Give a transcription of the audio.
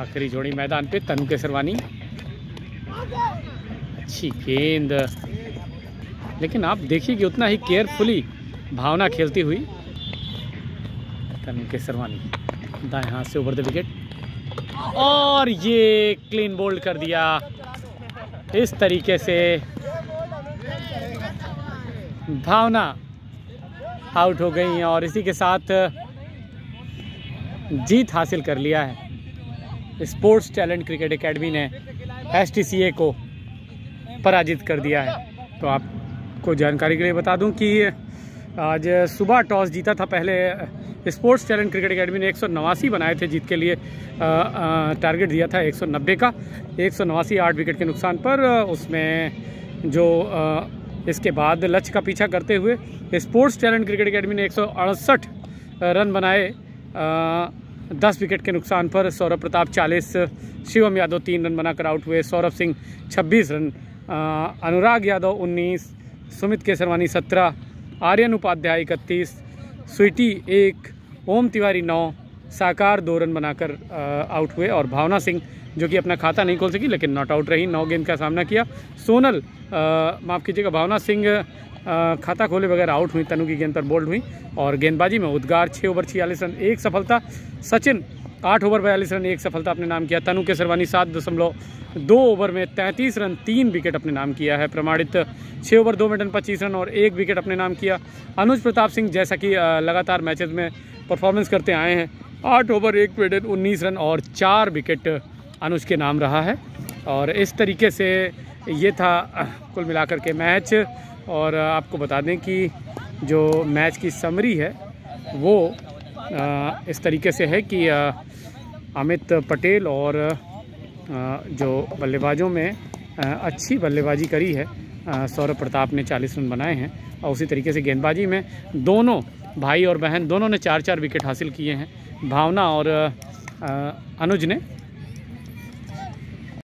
आखिरी जोड़ी मैदान पे, तनु केसरवानी। अच्छी गेंद। लेकिन आप देखिए कि उतना ही केयरफुली भावना खेलती हुई तनु केसरवानी। दाएँ हाथ से ओवर द विकेट और ये क्लीन बोल्ड कर दिया। इस तरीके से भावना आउट हो गई और इसी के साथ जीत हासिल कर लिया है। स्पोर्ट्स टैलेंट क्रिकेट एकेडमी ने एसटीसीए को पराजित कर दिया है। तो आपको जानकारी के लिए बता दूँ कि आज सुबह टॉस जीता था पहले स्पोर्ट्स टैलेंट क्रिकेट एकेडमी ने एक सौ नवासी बनाए थे, जीत के लिए टारगेट दिया था एक का। एक सौ आठ विकेट के नुकसान पर, उसमें जो इसके बाद लक्ष्य का पीछा करते हुए स्पोर्ट्स टैलेंट क्रिकेट एकेडमी ने एक सौ अड़सठ रन बनाए दस विकेट के नुकसान पर सौरभ प्रताप चालीस, शिवम यादव तीन रन बनाकर आउट हुए। सौरभ सिंह छब्बीस रन अनुराग यादव उन्नीस, सुमित केसरवानी सत्रह, आर्यन उपाध्याय इकतीस, स्वीटी एक, ओम तिवारी नौ, साकार दो रन बनाकर आउट हुए। और भावना सिंह, जो कि अपना खाता नहीं खोल सकी, लेकिन नॉट आउट रही, नौ गेंद का सामना किया। सोनल माफ़ कीजिएगा, भावना सिंह खाता खोले बगैर आउट हुई तनु की गेंद पर बोल्ड हुई और गेंदबाजी में उद्गार छः ओवर, छियालीस रन, एक सफलता। सचिन, आठ ओवर, बयालीस रन, एक सफलता अपने नाम किया। तनु के सरवानी सात दशमलव दो ओवर में तैंतीस रन, तीन विकेट अपने नाम किया है। प्रमाणित छः ओवर, दो मिनट, पच्चीस रन और एक विकेट अपने नाम किया। अनुज प्रताप सिंह जैसा कि लगातार मैचेस में परफॉर्मेंस करते आए हैं। आठ ओवर, एक मिनट उन्नीस रन और चार विकेट अनुज के नाम रहा है। और इस तरीके से ये था कुल मिलाकर के मैच। और आपको बता दें कि जो मैच की समरी है, वो इस तरीके से है कि अमित पटेल और जो बल्लेबाजों में अच्छी बल्लेबाजी करी है सौरभ प्रताप ने 40 रन बनाए हैं और उसी तरीके से गेंदबाजी में दोनों भाई और बहन, दोनों ने चार चार विकेट हासिल किए हैं। भावना और अनुज ने